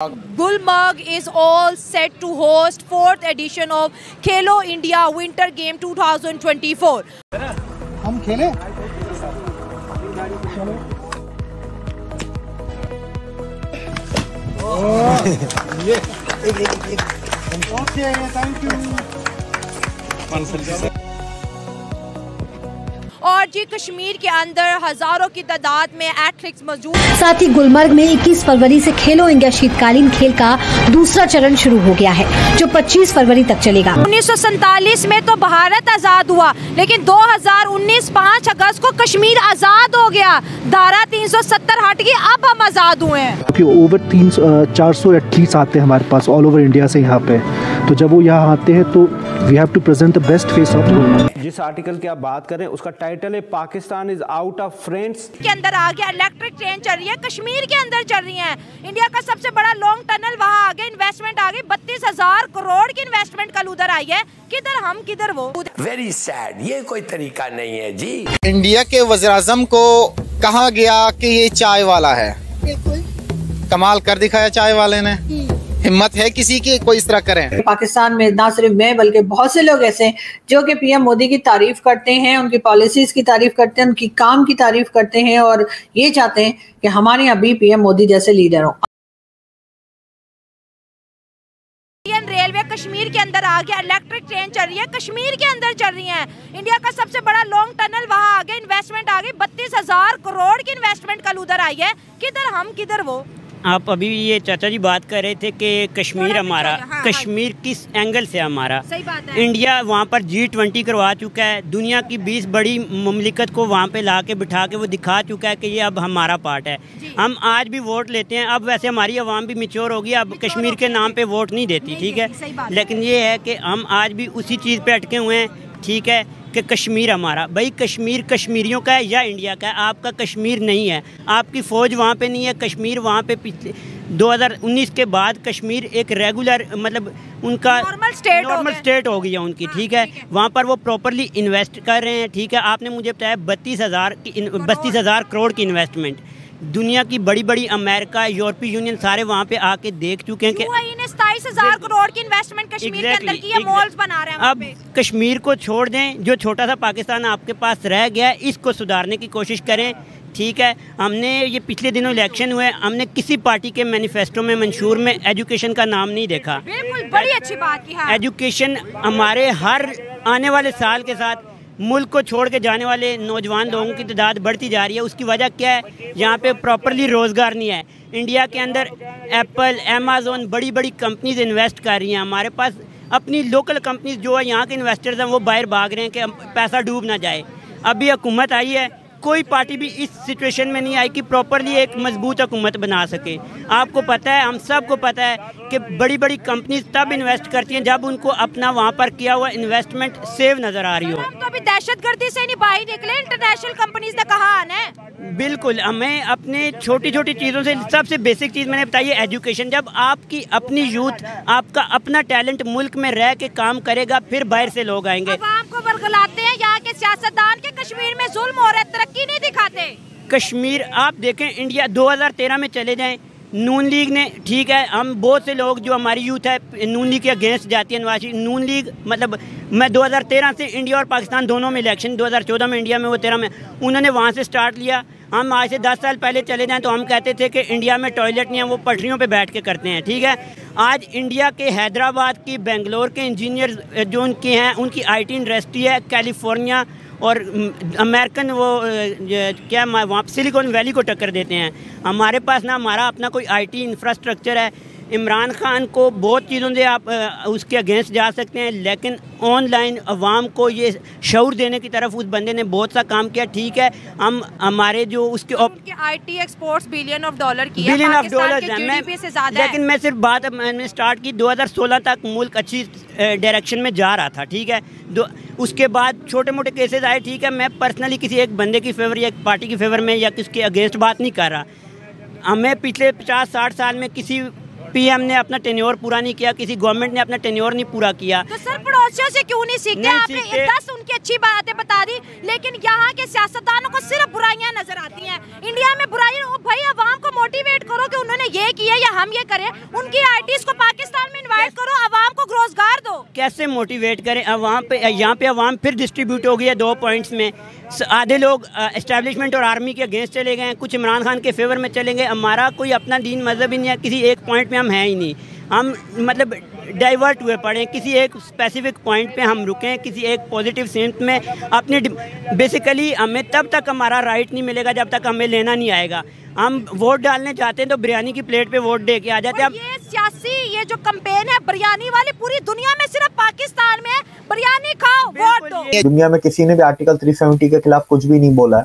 Gulmarg is all set to host fourth edition of Khelo India Winter Game 2024. हम खेलें okay thank you और जी कश्मीर के अंदर हज़ारों की तादाद में एथलीट्स मौजूद साथ ही गुलमर्ग में 21 फरवरी से खेलो इंडिया शीतकालीन खेल का दूसरा चरण शुरू हो गया है जो 25 फरवरी तक चलेगा। उन्नीस में तो भारत आज़ाद हुआ लेकिन 2019 5 अगस्त को कश्मीर आज़ाद हो गया। धारा 370 हट गई अब हम आज़ाद हुए हैं। ओवर तीन चार सौ एथलीट्स आते हैं हमारे पास ऑल ओवर इंडिया से यहाँ पे। तो जब वो यहाँ आते हैं तो we have to present the best face of जिस आर्टिकल की आप बात करें उसका टाइटल है Pakistan is out of friends के अंदर आ गया इलेक्ट्रिक ट्रेन चल रही है कश्मीर के अंदर चल रही है। इंडिया का सबसे बड़ा लॉन्ग टनल वहाँ आ गया इन्वेस्टमेंट आ गई बत्तीस हज़ार करोड़ की इन्वेस्टमेंट कल उधर आई है। किधर हम किधर वो? वेरी सैड ये कोई तरीका नहीं है जी। इंडिया के वज़ीर को कहा गया कि ये चाय वाला है। कमाल कर दिखाया चाय वाले ने। हिम्मत है किसी की? कोई इस तरह करें। पाकिस्तान में ना सिर्फ़ मैं बल्कि बहुत से लोग ऐसे हैं जो कि पीएम मोदी की तारीफ़ करते हैं उनकी पॉलिसीज़ की तारीफ़ करते हैं उनकी काम की तारीफ़ करते हैं और ये चाहते हैं कि हमारे यहाँ भी पीएम मोदी जैसे लीडर हो। इंडियन रेलवे कश्मीर के अंदर आ गया इलेक्ट्रिक ट्रेन चल रही है कश्मीर के अंदर चल रही है। इंडिया का सबसे बड़ा लॉन्ग टनल वहाँ आ गया इन्वेस्टमेंट आ गई बत्तीस हज़ार करोड़ की इन्वेस्टमेंट कल उधर आई है। किधर हम किधर वो? आप अभी ये चाचा जी बात कर रहे थे कि कश्मीर हमारा हो गया, हाँ, कश्मीर किस एंगल से हमारा? सही बात है। इंडिया वहाँ पर जी ट्वेंटी करवा चुका है दुनिया की बीस बड़ी ममलिकत को वहाँ पे ला के बिठा के वो दिखा चुका है कि ये अब हमारा पार्ट है। हम आज भी वोट लेते हैं अब वैसे हमारी आवाम भी मिच्योर होगी अब कश्मीर के नाम पर वोट नहीं देती ठीक है। लेकिन ये है कि हम आज भी उसी चीज़ पर अटके हुए हैं ठीक है कि कश्मीर हमारा। भाई कश्मीर कश्मीरियों का है या इंडिया का है? आपका कश्मीर नहीं है। आपकी फ़ौज वहाँ पे नहीं है। कश्मीर वहाँ पे पिछले 2019 के बाद कश्मीर एक रेगुलर मतलब उनका state हो नॉर्मल। स्टेट हो गई है उनकी हाँ, ठीक है? है। वहाँ पर वो प्रॉपरली इन्वेस्ट कर रहे हैं ठीक है? आपने मुझे बताया बत्तीस हज़ार की बत्तीस हज़ार करोड़ की इन्वेस्टमेंट दुनिया की बड़ी बड़ी अमेरिका यूरोपीय यूनियन सारे वहाँ पे आके देख चुके हैं कि सताईस हज़ार करोड़ की इन्वेस्टमेंट कश्मीर के अंदर की है मॉल्स बना रहे हैं अब कश्मीर को छोड़ दें जो छोटा सा पाकिस्तान आपके पास रह गया है इसको सुधारने की कोशिश करें ठीक है? हमने ये पिछले दिनों इलेक्शन हुए हमने किसी पार्टी के मैनिफेस्टो में मंशूर में एजुकेशन का नाम नहीं देखा। बिल्कुल बड़ी अच्छी बात की हाँ। एजुकेशन हमारे हर आने वाले साल के साथ मुल्क को छोड़ के जाने वाले नौजवान लोगों की तादाद बढ़ती जा रही है। उसकी वजह क्या है? यहाँ पे प्रॉपरली रोज़गार नहीं है। इंडिया के अंदर एप्पल अमेज़ोन बड़ी बड़ी कंपनीज़ इन्वेस्ट कर रही हैं। हमारे पास अपनी लोकल कंपनीज़ जो है, यहाँ के इन्वेस्टर्स हैं, वो बाहर भाग रहे हैं कि पैसा डूब ना जाए। अभी हुकूमत आई है कोई पार्टी भी इस सिचुएशन में नहीं आई कि प्रॉपरली एक मज़बूत हुकूमत बना सके। आपको पता है हम सबको पता है कि बड़ी बड़ी कंपनीज़ तब इन्वेस्ट करती हैं जब उनको अपना वहाँ पर किया हुआ इन्वेस्टमेंट सेव नज़र आ रही हो। तो अभी दहशत गर्दी से नहीं बाहर निकले इंटरनेशनल कंपनीज़ ने कहा आना है। बिल्कुल हमें अपने छोटी छोटी चीज़ों से सबसे बेसिक चीज़ मैंने बताई है एजुकेशन जब आपकी अपनी यूथ आपका अपना टैलेंट मुल्क में रह के काम करेगा फिर बाहर से लोग आएँगे। को बरगलाते हैं, यहाँ के सियासतदान के कश्मीर में जुल्म हो रहा है, तरक्की नहीं दिखाते। कश्मीर, आप देखें, इंडिया 2013 में चले जाएँ। नून लीग ने, ठीक है, हम बहुत से लोग, जो हमारी यूथ है, नून लीग के अगेंस्ट जाती है नवाज़ नून लीग मतलब मैं 2013 से इंडिया और पाकिस्तान दोनों में इलेक्शन 2014 में इंडिया में वो तेरह में, उन्होंने वहाँ से स्टार्ट लिया। हम आज से 10 साल पहले चले जाएँ तो हम कहते थे कि इंडिया में टॉयलेट नहीं है, वो पटरियों पे बैठ के करते हैं, ठीक है? आज इंडिया के हैदराबाद की बेंगलोर के इंजीनियर जो उनकी हैं, उनकी आईटी इंडस्ट्री है, कैलिफ़ोर्निया और अमेरिकन वो क्या वहाँ, सिलिकॉन वैली को टक्कर देते हैं। हमारे पास ना, हमारा अपना कोई आईटी इंफ्रास्ट्रक्चर है इमरान खान को बहुत चीज़ों से आप उसके अगेंस्ट जा सकते हैं लेकिन ऑनलाइन अवाम को ये शौर देने की तरफ़ उस बंदे ने बहुत सा काम किया। ठीक है हम हमारे जो उसके IT exports billion of dollar की बिलियन ऑफ़ डॉलर मैं लेकिन मैं सिर्फ़ बात मैंने स्टार्ट की 2016 तक मुल्क अच्छी डायरेक्शन में जा रहा था। ठीक है दो उसके बाद छोटे मोटे केसेस आए। ठीक है मैं पर्सनली किसी एक बंदे की फेवर या एक पार्टी की फेवर में या किसके अगेंस्ट बात नहीं कर रहा। हमें पिछले पचास साठ साल में किसी पीएम ने अपना टेन्योर पूरा नहीं किया किसी गवर्नमेंट ने अपना टेन्योर नहीं पूरा किया। तो सर पड़ोसियों से क्यों नहीं सीखते नहीं आपने सीखते। दस उनकी अच्छी बातें बता दी लेकिन यहाँ के सियासतदानों को सिर्फ़ बुराइयाँ नज़र आती हैं। इंडिया में बुराई भाई आवाम को मोटिवेट करो कि उन्होंने ये किया या हम ये करें। उनकी आई को पाकिस्तान में इनवाइट करो अवाम को रोज़गार दो कैसे मोटिवेट करें? अवाम पे यहाँ पे अवाम फिर डिस्ट्रीब्यूट हो गई है दो पॉइंट्स में। आधे लोग इस्टेब्लिशमेंट और आर्मी के अगेंस्ट चले गए हैं। कुछ इमरान खान के फेवर में चले गए हमारा कोई अपना दीन मज़हब ही नहीं है। किसी एक पॉइंट पे हम हैं ही नहीं। हम मतलब डाइवर्ट हुए पड़े किसी एक स्पेसिफिक पॉइंट पे हम रुकें किसी एक पॉजिटिव सेंस में अपनी बेसिकली हमें तब तक हमारा राइट नहीं मिलेगा जब तक हमें लेना नहीं आएगा। हम वोट डालने जाते हैं तो बिरयानी की प्लेट पे वोट दे के आ जाते हैं। ये जो कंपेन है बिरयानी वाली पूरी दुनिया में सिर्फ़ पाकिस्तान में बिरयानी खाओ वोट दो। दुनिया में किसी ने भी आर्टिकल 370 के खिलाफ कुछ भी नहीं बोला है।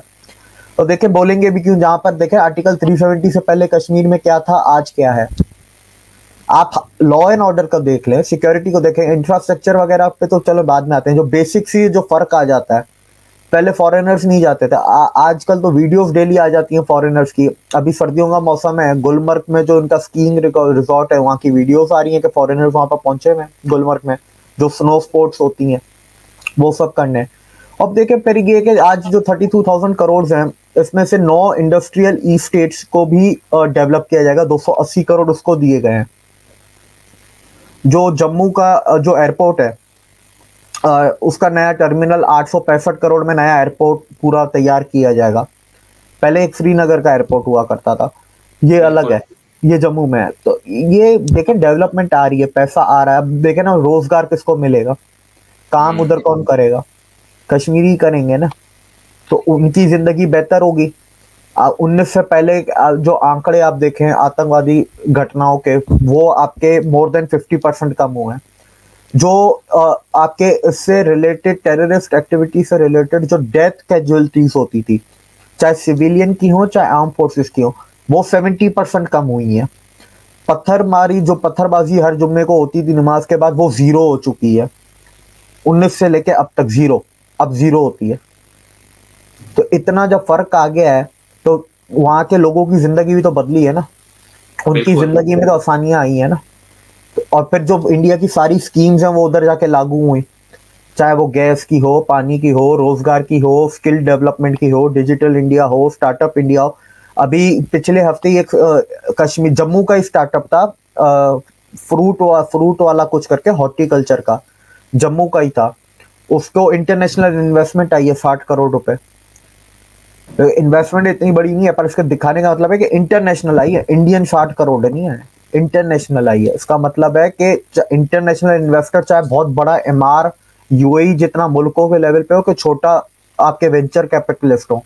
और देखे बोलेंगे भी क्यों? जहाँ पर देखे आर्टिकल 370 से पहले कश्मीर में क्या था आज क्या है? आप लॉ एंड ऑर्डर का देख लें सिक्योरिटी को देखें इंफ्रास्ट्रक्चर वगैरह पे तो चलो बाद में आते हैं। जो बेसिक सी जो फ़र्क आ जाता है पहले फॉरेनर्स नहीं जाते थे। आजकल तो वीडियोस डेली आ जाती हैं फॉरेनर्स की। अभी सर्दियों का मौसम है, गुलमर्ग में जो इनका स्कीइंग रिजॉर्ट है, वहाँ की वीडियोस आ रही हैं कि फॉरेनर्स वहाँ पर पहुँचे हुए गुलमर्ग में, जो स्नो स्पोर्ट्स होती हैं, वो सब करने। अब देखें फिर ये कि आज जो थर्टी टू थाउज़ेंड करोड़ हैं, इसमें से नौ इंडस्ट्रियल ई स्टेट्स को भी डेवलप किया जाएगा। 280 करोड़ उसको दिए गए हैं। जो जम्मू का जो एयरपोर्ट है उसका नया टर्मिनल आठ सौ पैंसठ करोड़ में नया एयरपोर्ट पूरा तैयार किया जाएगा। पहले एक श्रीनगर का एयरपोर्ट हुआ करता था। ये अलग है। ये जम्मू में है। तो ये देखें डेवलपमेंट आ रही है। पैसा आ रहा है। अब देखें ना रोज़गार किसको मिलेगा? काम उधर कौन करेगा? कश्मीरी करेंगे ना। तो उनकी ज़िंदगी बेहतर होगी। उन्नीस से पहले जो आंकड़े आप देखें आतंकवादी घटनाओं के वो आपके मोर देन फिफ्टी परसेंट कम हुए हैं। जो आपके इससे रिलेटेड टेररिस्ट एक्टिविटी से रिलेटेड जो डेथ कैजुअलिटीज होती थी चाहे सिविलियन की हो चाहे आर्म फोर्सेस की हो वो सेवेंटी परसेंट कम हुई है। पत्थर मारी जो पत्थरबाजी हर जुम्मे को होती थी नमाज़ के बाद वो ज़ीरो हो चुकी है। उन्नीस से लेके अब तक ज़ीरो अब ज़ीरो होती है। तो इतना जब फ़र्क आ गया है तो वहाँ के लोगों की ज़िंदगी भी तो बदली है ना। उनकी ज़िंदगी में तो आसानियाँ आई है ना। और फिर जो इंडिया की सारी स्कीम्स हैं वो उधर जाके लागू हुई। चाहे वो गैस की हो पानी की हो रोज़गार की हो स्किल डेवलपमेंट की हो डिजिटल इंडिया हो स्टार्टअप इंडिया हो। अभी पिछले हफ़्ते ही एक कश्मीर जम्मू का ही स्टार्टअप था फ्रूट वा, फ्रूट वाला कुछ करके हॉर्टिकल्चर का। जम्मू का ही था। उसको इंटरनेशनल इन्वेस्टमेंट आई है साठ करोड़ रुपए। इन्वेस्टमेंट इतनी बड़ी नहीं है पर इसके दिखाने का मतलब है कि इंटरनेशनल आई है। इंडियन साठ करोड़ नहीं है। इंटरनेशनल आई है। इसका मतलब है कि इंटरनेशनल इन्वेस्टर चाहे बहुत बड़ा एम आर यूएई जितना मुल्कों के लेवल पे हो कि छोटा आपके वेंचर कैपिटलिस्ट हो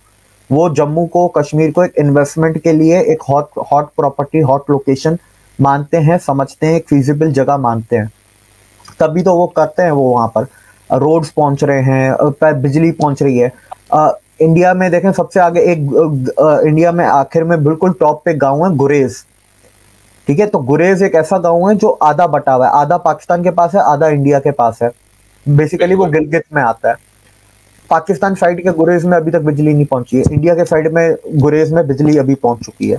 वो जम्मू को कश्मीर को एक इन्वेस्टमेंट के लिए एक hot hot property hot location मानते हैं समझते हैं एक फिजिबल जगह मानते हैं। तभी तो वो करते हैं वो वहाँ पर। रोड्स पहुँच रहे हैं बिजली पहुँच रही है। अ, इंडिया में देखें सबसे आगे एक अ, इंडिया में आखिर में बिल्कुल टॉप पे गाँव है गुरेज। ठीक है? तो गुरेज एक ऐसा गाँव है जो आधा बटा हुआ है। आधा पाकिस्तान के पास है आधा इंडिया के पास है। बेसिकली वो गिलगित में आता है। पाकिस्तान साइड के गुरेज में अभी तक बिजली नहीं पहुँची है। इंडिया के साइड में गुरेज में बिजली अभी पहुँच चुकी है।